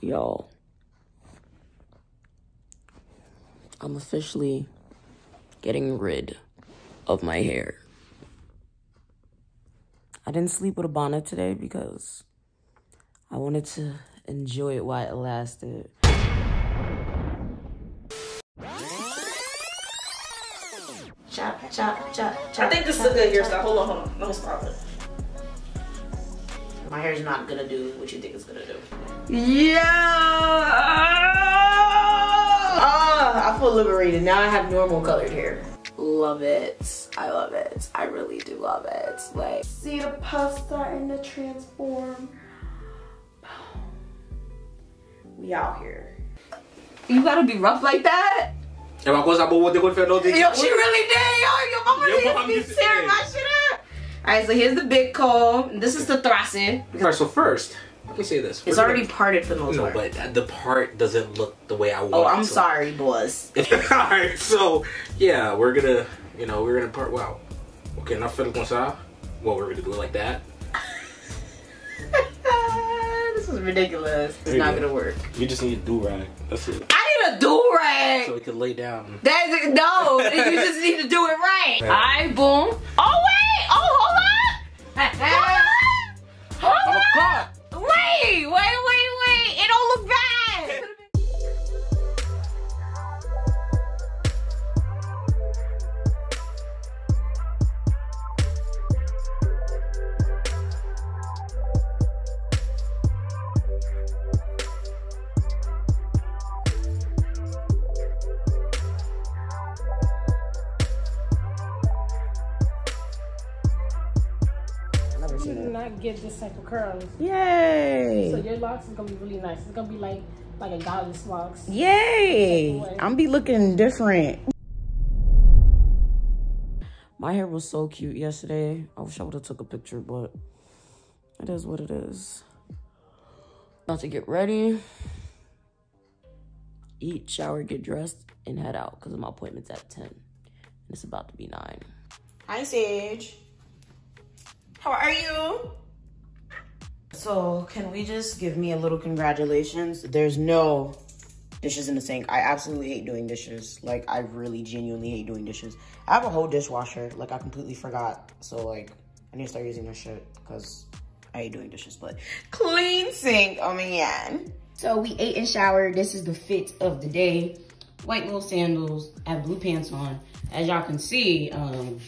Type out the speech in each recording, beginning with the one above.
Y'all, I'm officially getting rid of my hair. I didn't sleep with a bonnet today because I wanted to enjoy it while it lasted. Chop, chop, chop, chop. I think this is a good hairstyle. Hold on, hold on. Let me stop it. My hair's not gonna do what you think it's gonna do. Yeah. Ah, I feel liberated. Now I have normal colored hair. Love it. I love it. I really do love it. Like, See the puff starting to transform. We out here. you gotta be rough like that? É uma coisa boa de quando Fernando diz. Yo, she really did. Yo, your mama Your did mom be used tearing my shit up. Alright, so here's the big comb. This is the thrusting. Alright, so first, let me say this. It's We're already gonna- parted for the most No, part. but the part doesn't look the way I want. oh, I'm to. sorry, boys. Alright, so yeah, we're gonna, you know, we're gonna part. Wow. Okay, now Philip Gonçalves. Well, we're gonna do it like that. this is ridiculous. It's not go. gonna work. You just need a do rag. That's it. I need a do rag. So we can lay down. That's it. No, you just need to do it right. Right. Alright, boom. Oh wait. Ha ha! Not get this type of curls. Yay! So your locks is gonna be really nice. It's gonna be like like a goddess locks. Yay! I'm be looking different. My hair was so cute yesterday. I wish I would have took a picture, but it is what it is. About to get ready, eat, shower, get dressed, and head out because my appointment's at 10. And it's about to be 9. Hi, Sage. How are you? So, can we just give me a little congratulations? There's no dishes in the sink. I absolutely hate doing dishes. Like, I really genuinely hate doing dishes. I have a whole dishwasher. Like, I completely forgot. So, like, I need to start using that shit because I hate doing dishes. But clean sink, oh man. So, we ate and showered. This is the fit of the day. White little sandals. I have blue pants on. As y'all can see, um,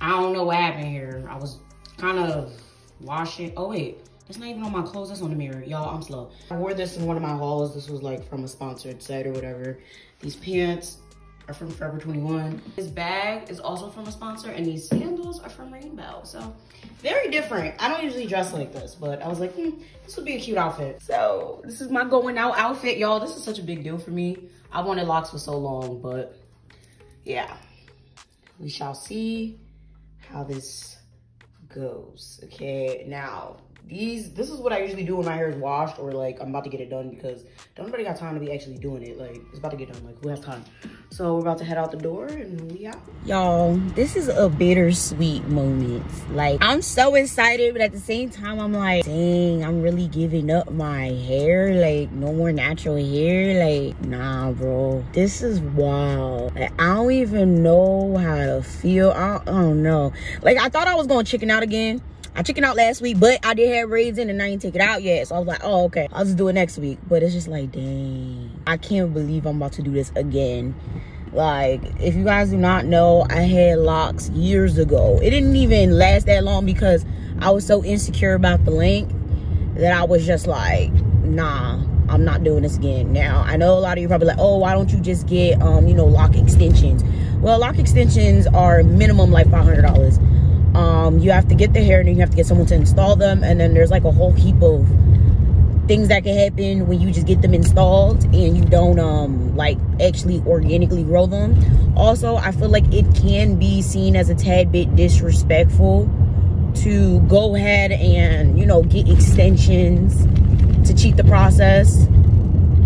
I don't know what happened here. I was kind of washing. Oh, wait. It's not even on my clothes. That's on the mirror. Y'all, I'm slow. I wore this in one of my hauls. This was like from a sponsored site or whatever. These pants are from Forever 21. This bag is also from a sponsor and these sandals are from Rainbow. So very different. I don't usually dress like this, but I was like, hmm, this would be a cute outfit. So this is my going out outfit, y'all. This is such a big deal for me. I wanted locks for so long, but yeah. We shall see how this goes. Okay, now these this is what I usually do when my hair is washed or like I'm about to get it done because don't nobody got time to be actually doing it. Like it's about to get done. Like who has time? So we're about to head out the door and we out. Y'all, this is a bittersweet moment. Like I'm so excited, but at the same time I'm like, dang, I'm really giving up my hair. Like no more natural hair. Like nah, bro. This is wild. Like I don't even know how to feel. I don't, I don't know. Like I thought I was going chicken out again. I chickened out last week, but I did have braids in and I didn't take it out yet. So I was like, oh, okay. I'll just do it next week. But it's just like, dang. I can't believe I'm about to do this again. Like, if you guys do not know, I had locks years ago. It didn't even last that long because I was so insecure about the length that I was just like, nah, I'm not doing this again. Now, I know a lot of you probably like, oh, why don't you just get, um, you know, lock extensions? Well, lock extensions are minimum like $500 um you have to get the hair and then you have to get someone to install them. And then there's like a whole heap of things that can happen when you just get them installed and you don't um like actually organically grow them. Also i feel like it can be seen as a tad bit disrespectful to go ahead and you know get extensions to cheat the process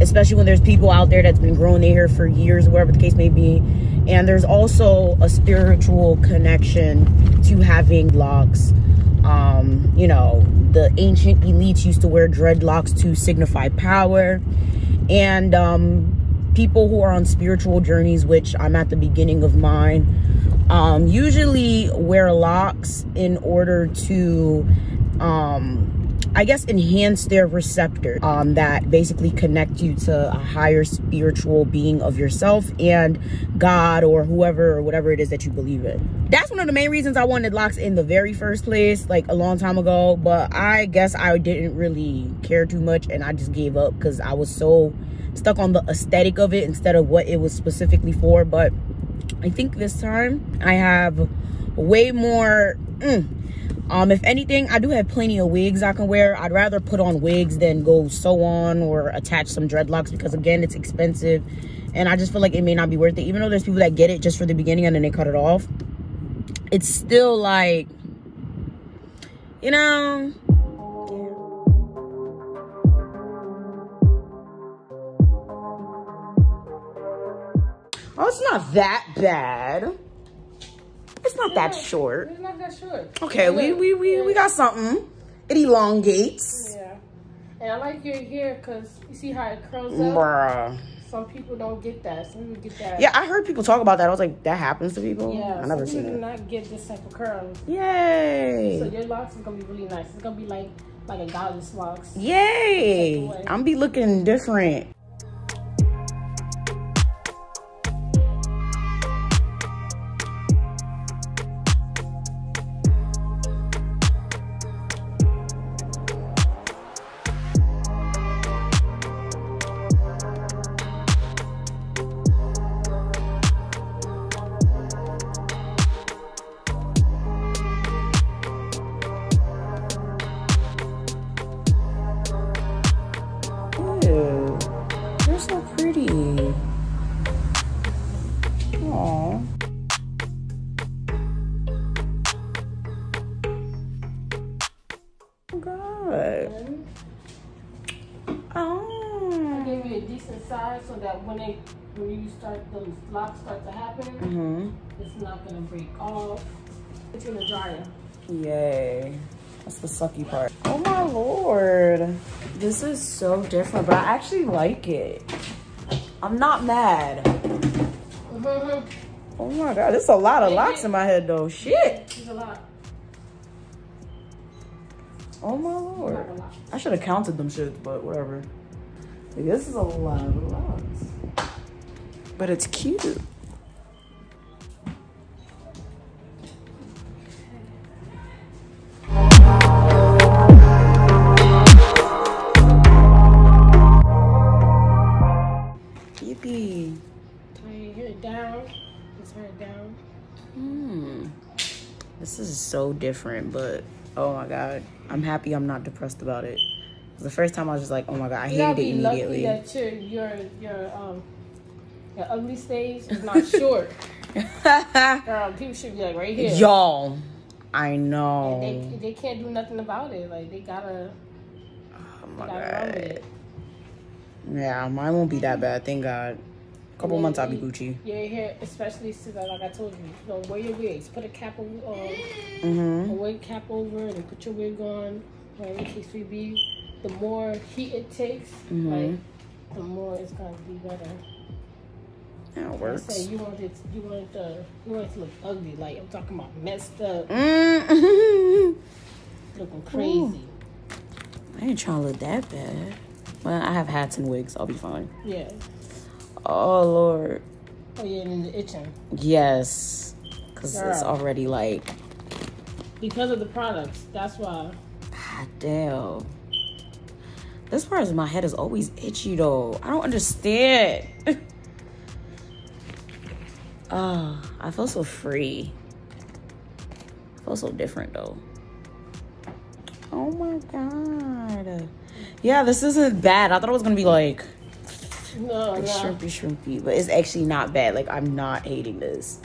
especially when there's people out there that's been growing their hair for years whatever the case may be and there's also a spiritual connection to having locks Um, you know, the ancient elites used to wear dreadlocks to signify power. And um, people who are on spiritual journeys, which I'm at the beginning of mine, um, usually wear locks in order to um, I guess enhance their receptor um, that basically connect you to a higher spiritual being of yourself and God or whoever or whatever it is that you believe in. That's one of the main reasons I wanted locks in the very first place, like a long time ago. But I guess I didn't really care too much and I just gave up because I was so stuck on the aesthetic of it instead of what it was specifically for. But I think this time I have way more. Mm, um, if anything, I do have plenty of wigs I can wear. I'd rather put on wigs than go sew on or attach some dreadlocks because again, it's expensive. And I just feel like it may not be worth it. Even though there's people that get it just for the beginning and then they cut it off. It's still like, you know, Oh, it's not that bad. It's not that short. It's not that short. Okay, we we we, we got something. It elongates. Yeah. And I like your hair because you see how it curls up? Bruh. Some people don't get that. Some people get that. Yeah, I heard people talk about that. I was like, that happens to people? Yeah. I never seen people do not get this type of curls. Yay. So your locks is gonna be really nice. It's gonna be like like a goddess locks. Yay. I'm be looking different. Start Mm-hmm. it's not gonna break off. It's in the dryer. Yay. That's the sucky part. Oh my lord. This is so different, but I actually like it. I'm not mad. Mm-hmm. Oh my god, there's a lot of locks in my head though. Shit. There's a lot. Oh my lord. I should have counted them shit, but whatever. This is a lot of locks. But it's cute. Tie your hair down. Hair down. Hmm. This is so different, but oh my god. I'm happy I'm not depressed about it. The first time I was just like, oh my god, I You gotta hated it be lucky immediately. that your your your um your ugly stage is not short. Girl, people should be like right here. Y'all, I And know. they they can't do nothing about it. Like they gotta oh my gotta run with god. Yeah, mine won't be that bad. Thank God. couple And months I'll be Gucci. Your hair, especially since like I told you, you know, wear your wigs. Put a cap over, uh, Mm-hmm. a wig cap over, and put your wig on. Right, in case we be, the more heat it takes, Mhm. like the more it's gonna be better. That I works. say you want it, you want it to, you want it to look ugly. Like I'm talking about messed up, Mm. looking crazy. I ain't trying to look that bad. Well, I have hats and wigs. I'll be fine. Yeah. Oh Lord. Oh yeah, and the itching Yes. Cause it's already like, because of the products. That's why. god damn. This part of my head is always itchy though. I don't understand. Ah, I feel so free. I feel so different though. Oh my god. Yeah, this isn't bad. I thought it was gonna be like No, like no. shrimpy shrimpy, but it's actually not bad. Like I'm not hating this.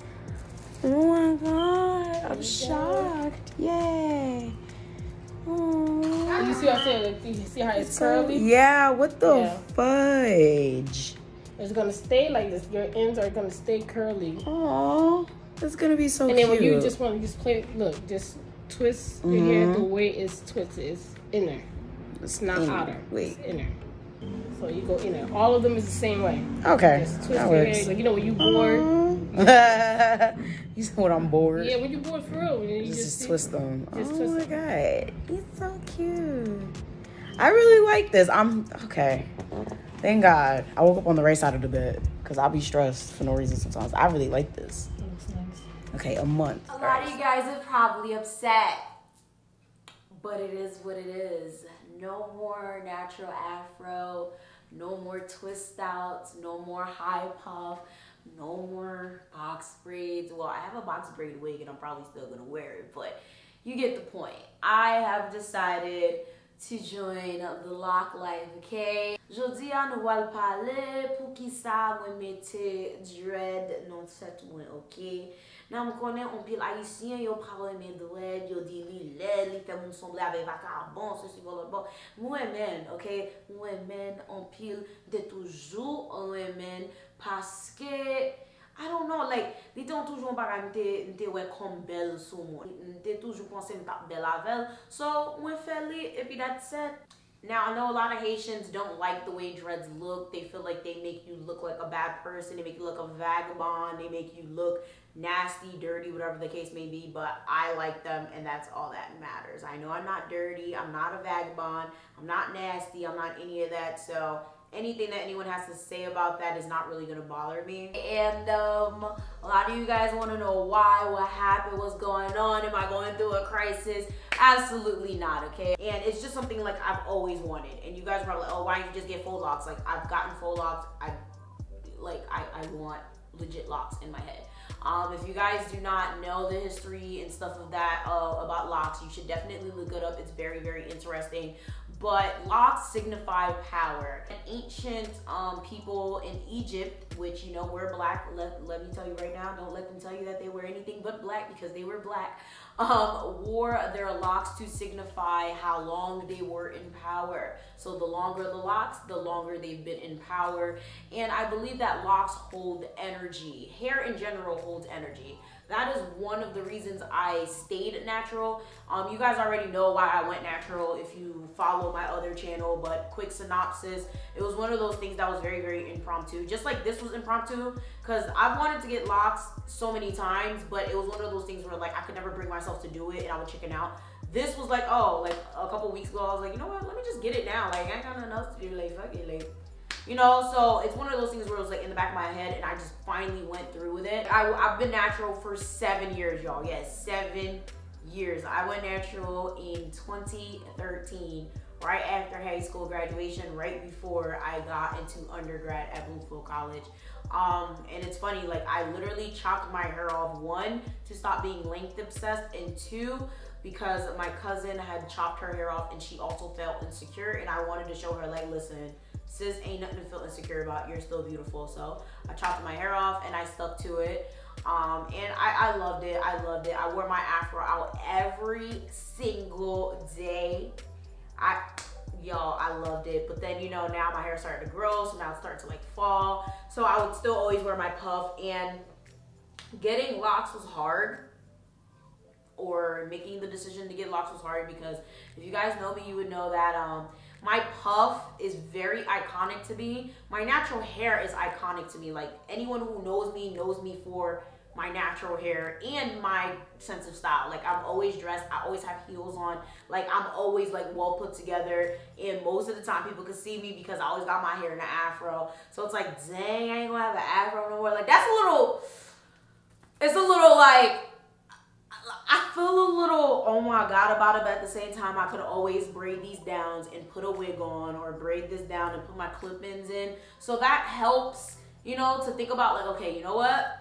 Oh my god, I'm shocked. Yay. Aww. You see what I'm saying? You see how it's curly? Yeah, what the Yeah. fudge? It's gonna stay like this. Your ends are gonna stay curly. Aw, it's gonna be so And then cute. when you just want to just play, look, just twist your hair mm-hmm. the way it's twisted. It's inner. It's not Inner. outer. Wait. It's inner. So you go inner. All of them is the same way. Okay, Just twist that your works. hair. Like you know when you bored. Mm-hmm. you said when I'm bored. Yeah, when you bored for real. You just, just, just twist them. just oh twist my them. god, he's so cute. I really like this. I'm okay. Thank God I woke up on the right side of the bed because I'll be stressed for no reason sometimes. I really like this. Okay, a month. A lot of you guys are probably upset, but it is what it is. No more natural afro, no more twist outs, no more high puff, no more box braids. Well, I have a box braid wig and I'm probably still gonna wear it, but you get the point. I have decided to join the lock life, okay? Jodi an wal pale pou ki sa mwen mette dread non set mwen, ok? Nan m konen, on pil Haitien, yo pravo eme dwed, yo di li led, li fe moun somble ave vakabon, se si volot bon, bon, bon. Mwen men, ok, mwen men, on pil de toujou, mwen men, paske, I don't know, like, li te an toujou an baga mte we kom bel sou mwen. Mte toujou konse mta bel avel, so mwen fe li, epi dat set. Now, I know a lot of Haitians don't like the way dreads look. They feel like they make you look like a bad person. They make you look a vagabond. They make you look nasty, dirty, whatever the case may be. But I like them, and that's all that matters. I know I'm not dirty. I'm not a vagabond. I'm not nasty. I'm not any of that. So anything that anyone has to say about that is not really gonna bother me. And um, a lot of you guys want to know why, what happened, what's going on, am I going through a crisis? Absolutely not, okay? And it's just something like I've always wanted. And you guys are probably like, oh, why don't you just get full locks? Like I've gotten full locks. I like I, I want legit locks in my head. Um, if you guys do not know the history and stuff of that uh, about locks, you should definitely look it up. It's very, very interesting. But locks signify power. Ancient um, people in Egypt, which you know were black, let, let me tell you right now, don't let them tell you that they were anything but black because they were black, um, wore their locks to signify how long they were in power. So the longer the locks, the longer they've been in power. And I believe that locks hold energy. Hair in general holds energy. That is one of the reasons I stayed natural. Um, you guys already know why I went natural if you follow my other channel, but quick synopsis. It was one of those things that was very, very impromptu. Just like this was impromptu, because I've wanted to get locks so many times, but it was one of those things where like I could never bring myself to do it and I would chicken out. This was like, oh, like a couple weeks ago, I was like, you know what, let me just get it now. Like, I ain't got nothing else to do. Like, fuck it. Like, you know, so it's one of those things where it was like in the back of my head, and I just finally went through with it. I, I've been natural for seven years, y'all. Yes, seven years. I went natural in 2013, right after high school graduation, right before I got into undergrad at Bloomfield College. Um, and it's funny, like I literally chopped my hair off one to stop being length obsessed, and two because my cousin had chopped her hair off and she also felt insecure, and I wanted to show her like, listen sis ain't nothing to feel insecure about. You're still beautiful. So i chopped my hair off and i stuck to it. Um, and I, I loved it. I loved it. I wore my afro out every single day i y'all i loved it but then you know now my hair started to grow so now it's starting to like fall so i would still always wear my puff and getting locks was hard or making the decision to get locks was hard because if you guys know me you would know that um my puff is very iconic to me. My natural hair is iconic to me. Like anyone who knows me knows me for my natural hair and my sense of style. Like I'm always dressed, I always have heels on. Like I'm always like well put together. And most of the time people can see me because I always got my hair in an afro. So it's like, dang, I ain't gonna have an afro no more. Like that's a little, it's a little like, I feel a little oh my god about it, but at the same time, I could always braid these downs and put a wig on, or braid this down and put my clip-ins in. So that helps, you know, to think about like, okay, you know what?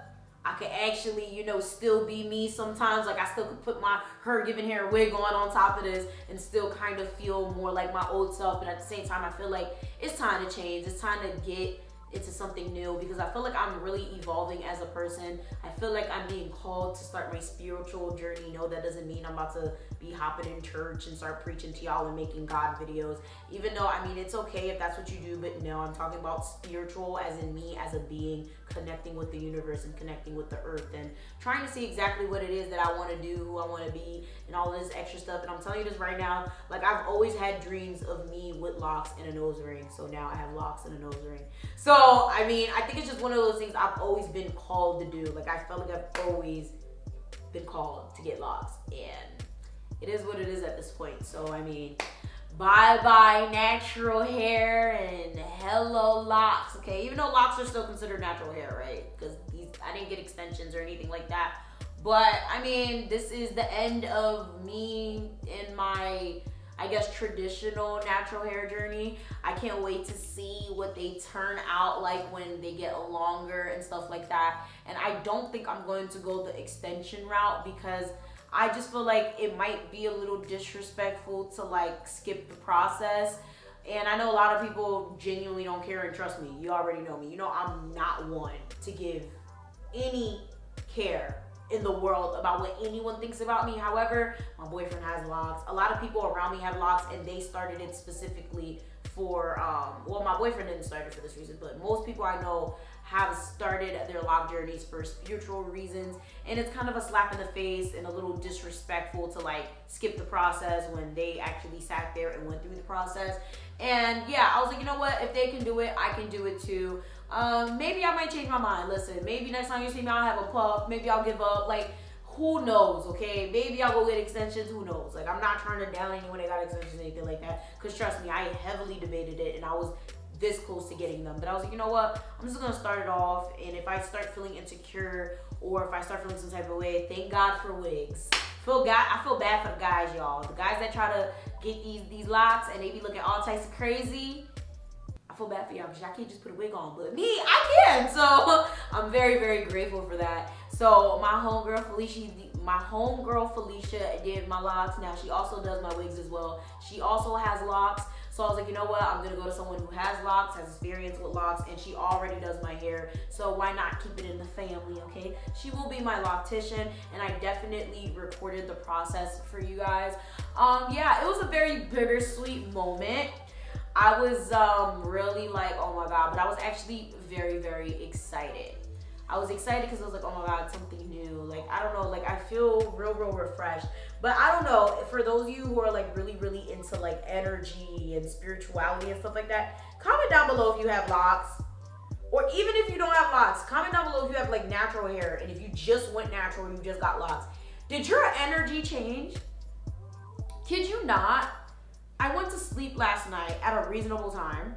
I could actually, you know, still be me sometimes. Like I still could put my Her Given Hair wig on on top of this and still kind of feel more like my old self. But at the same time, I feel like it's time to change. It's time to get into something new because I feel like I'm really evolving as a person. I feel like I'm being called to start my spiritual journey. No, that doesn't mean I'm about to be hopping in church and start preaching to y'all and making God videos. Even though, I mean, it's okay if that's what you do, but no, I'm talking about spiritual as in me as a being connecting with the universe and connecting with the earth and trying to see exactly what it is that I want to do, who I want to be, and all this extra stuff. And I'm telling you this right now, like I've always had dreams of me with locks and a nose ring. So now I have locks and a nose ring. So, I mean, I think it's just one of those things I've always been called to do. Like I felt like I've always been called to get locks. And it is what it is at this point. So, I mean, bye bye natural hair and hello locks. Okay, even though locks are still considered natural hair, right? Because I didn't get extensions or anything like that. But I mean, this is the end of me in my I guess traditional natural hair journey. I can't wait to see what they turn out like when they get longer and stuff like that. And I don't think I'm going to go the extension route because I just feel like it might be a little disrespectful to like skip the process. And I know a lot of people genuinely don't care and trust me. You already know me. You know I'm not one to give any care in the world about what anyone thinks about me. However, my boyfriend has locks. A lot of people around me have locks and they started it specifically for um well my boyfriend didn't start it for this reason, but most people I know have started their lock journeys for spiritual reasons. And it's kind of a slap in the face and a little disrespectful to like skip the process when they actually sat there and went through the process. And yeah i was like you know what? If they can do it i can do it too. Um, maybe i might change my mind. Listen maybe next time you see me i'll have a puff. Maybe i'll give up. Like who knows, okay? Maybe I'll go get extensions, who knows? Like, I'm not trying to down anyone that got extensions or anything like that. Because trust me, I heavily debated it and I was this close to getting them. But I was like, you know what? I'm just gonna start it off. And if I start feeling insecure or if I start feeling some type of way, thank God for wigs. Feel God, I feel bad for the guys, y'all. The guys that try to get these these locks and they be looking all types of crazy. I feel bad for y'all because I can't just put a wig on, but me, I can. So I'm very, very grateful for that. So my homegirl Felicia, my homegirl Felicia did my locks. Now she also does my wigs as well. She also has locks. So I was like, you know what? I'm gonna go to someone who has locks, has experience with locks, and she already does my hair. So why not keep it in the family, okay? She will be my loctician, and I definitely recorded the process for you guys. Um, yeah, it was a very bittersweet moment. I was um, really like, oh my god, but I was actually very, very excited. I was excited because I was like, oh my god, something new. Like I don't know, like I feel real, real refreshed. But I don't know. For those of you who are like really, really into like energy and spirituality and stuff like that, comment down below if you have locks. Or even if you don't have locks, comment down below if you have like natural hair and if you just went natural and you just got locks. Did your energy change? Kid you not? I went to sleep last night at a reasonable time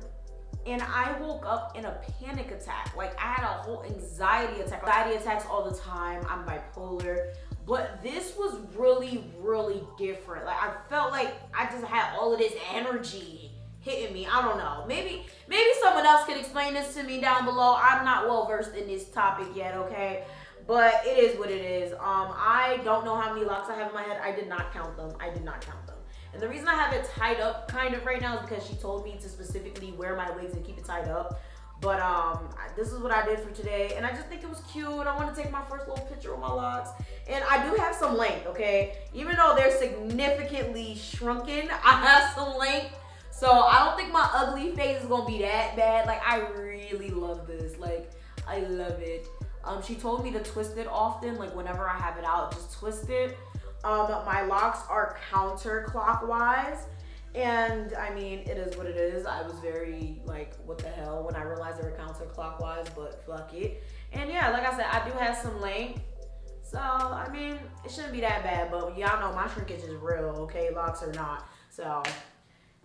and I woke up in a panic attack. Like I had a whole anxiety attack. Anxiety attacks all the time. I'm bipolar. But this was really, really different. Like I felt like I just had all of this energy hitting me. I don't know. Maybe maybe someone else could explain this to me down below. I'm not well versed in this topic yet, okay? But it is what it is. Um, I don't know how many locks I have in my head. I did not count them. I did not count them. And the reason I have it tied up kind of right now is because she told me to specifically wear my wigs and keep it tied up. But um, this is what I did for today. And I just think it was cute. I want to take my first little picture of my locks. And I do have some length, okay? Even though they're significantly shrunken, I have some length. So I don't think my ugly face is going to be that bad. Like, I really love this. Like, I love it. Um, she told me to twist it often. Like, whenever I have it out, just twist it. Um, my locks are counterclockwise. And I mean, it is what it is. I was very like, what the hell when I realized they were counterclockwise, but fuck it. And yeah, like I said, I do have some length. So, I mean, it shouldn't be that bad, but y'all know my shrinkage is real, okay? Locks are not. So,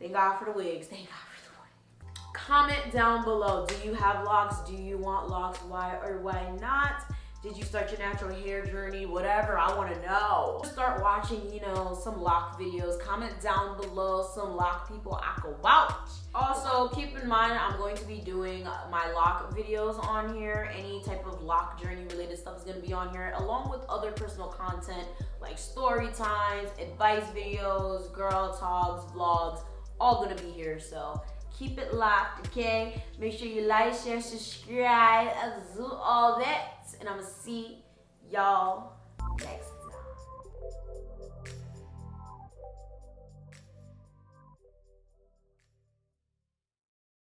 thank God for the wigs. Thank God for the wigs. Comment down below. Do you have locks? Do you want locks? Why or why not? Did you start your natural hair journey? Whatever, I wanna know. Watching, you know, some lock videos. Comment down below some lock people I could watch. Also, keep in mind, I'm going to be doing my lock videos on here. Any type of lock journey related stuff is gonna be on here, along with other personal content like story times, advice videos, girl talks, vlogs, all gonna be here. So keep it locked, okay? Make sure you like, share, subscribe, do all that and I'm gonna see y'all next time.